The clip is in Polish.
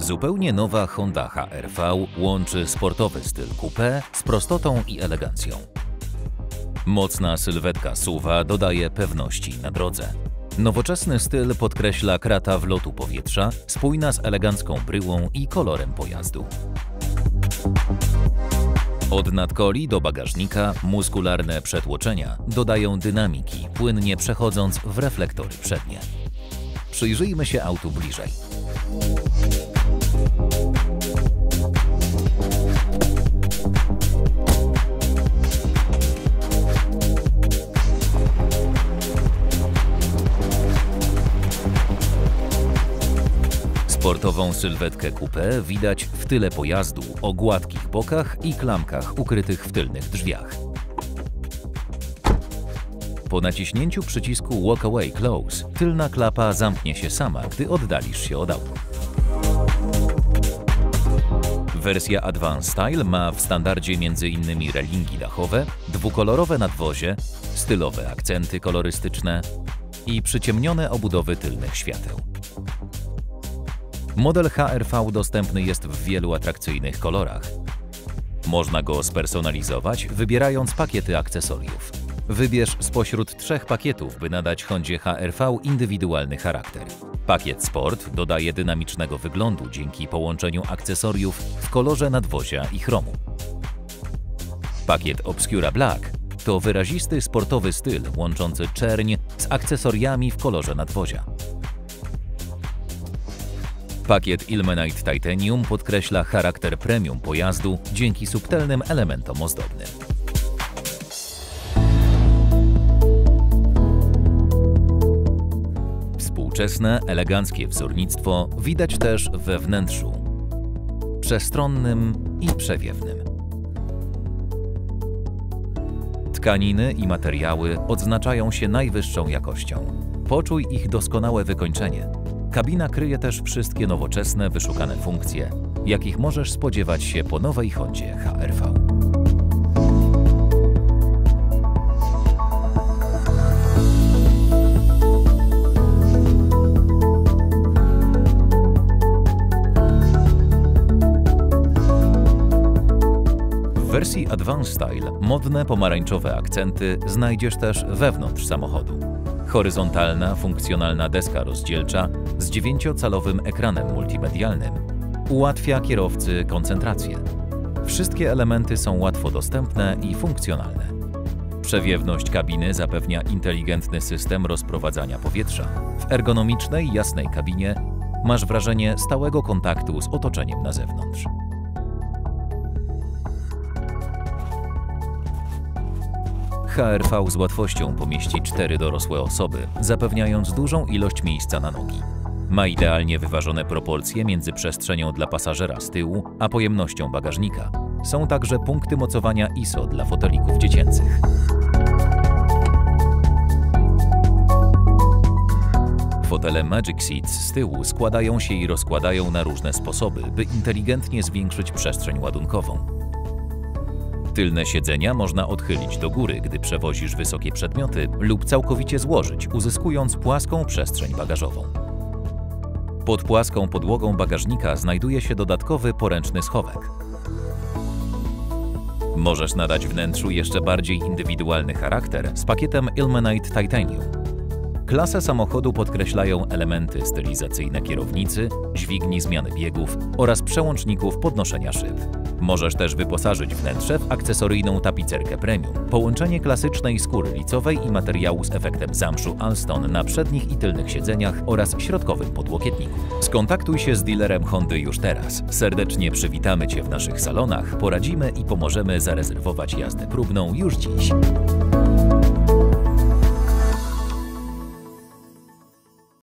Zupełnie nowa Honda HR-V łączy sportowy styl coupé z prostotą i elegancją. Mocna sylwetka suwa dodaje pewności na drodze. Nowoczesny styl podkreśla krata wlotu powietrza, spójna z elegancką bryłą i kolorem pojazdu. Od nadkoli do bagażnika muskularne przetłoczenia dodają dynamiki, płynnie przechodząc w reflektory przednie. Przyjrzyjmy się autu bliżej. Sportową sylwetkę coupé widać w tyle pojazdu o gładkich bokach i klamkach ukrytych w tylnych drzwiach. Po naciśnięciu przycisku Walk Away Close tylna klapa zamknie się sama, gdy oddalisz się od auta. Wersja Advanced Style ma w standardzie m.in. relingi dachowe, dwukolorowe nadwozie, stylowe akcenty kolorystyczne i przyciemnione obudowy tylnych świateł. Model HR-V dostępny jest w wielu atrakcyjnych kolorach. Można go spersonalizować, wybierając pakiety akcesoriów. Wybierz spośród trzech pakietów, by nadać Hondzie HR-V indywidualny charakter. Pakiet Sport dodaje dynamicznego wyglądu dzięki połączeniu akcesoriów w kolorze nadwozia i chromu. Pakiet Obscura Black to wyrazisty sportowy styl łączący czerń z akcesoriami w kolorze nadwozia. Pakiet Ilmenite Titanium podkreśla charakter premium pojazdu dzięki subtelnym elementom ozdobnym. Współczesne, eleganckie wzornictwo widać też we wnętrzu, przestronnym i przewiewnym. Tkaniny i materiały odznaczają się najwyższą jakością. Poczuj ich doskonałe wykończenie – Kabina kryje też wszystkie nowoczesne, wyszukane funkcje, jakich możesz spodziewać się po nowej Hondzie HR-V. W wersji Advanced Style modne pomarańczowe akcenty znajdziesz też wewnątrz samochodu horyzontalna, funkcjonalna deska rozdzielcza z 9-calowym ekranem multimedialnym ułatwia kierowcy koncentrację. Wszystkie elementy są łatwo dostępne i funkcjonalne. Przewiewność kabiny zapewnia inteligentny system rozprowadzania powietrza. W ergonomicznej, jasnej kabinie masz wrażenie stałego kontaktu z otoczeniem na zewnątrz. HRV z łatwością pomieści cztery dorosłe osoby, zapewniając dużą ilość miejsca na nogi. Ma idealnie wyważone proporcje między przestrzenią dla pasażera z tyłu, a pojemnością bagażnika. Są także punkty mocowania ISO dla fotelików dziecięcych. Fotele Magic Seats z tyłu składają się i rozkładają na różne sposoby, by inteligentnie zwiększyć przestrzeń ładunkową. Tylne siedzenia można odchylić do góry, gdy przewozisz wysokie przedmioty lub całkowicie złożyć, uzyskując płaską przestrzeń bagażową. Pod płaską podłogą bagażnika znajduje się dodatkowy poręczny schowek. Możesz nadać wnętrzu jeszcze bardziej indywidualny charakter z pakietem Ilmenite Titanium. Klasę samochodu podkreślają elementy stylizacyjne kierownicy, dźwigni zmiany biegów oraz przełączników podnoszenia szyb. Możesz też wyposażyć wnętrze w akcesoryjną tapicerkę premium, połączenie klasycznej skóry licowej i materiału z efektem zamszu Alston na przednich i tylnych siedzeniach oraz środkowym podłokietniku. Skontaktuj się z dealerem Hondy już teraz. Serdecznie przywitamy Cię w naszych salonach, poradzimy i pomożemy zarezerwować jazdę próbną już dziś.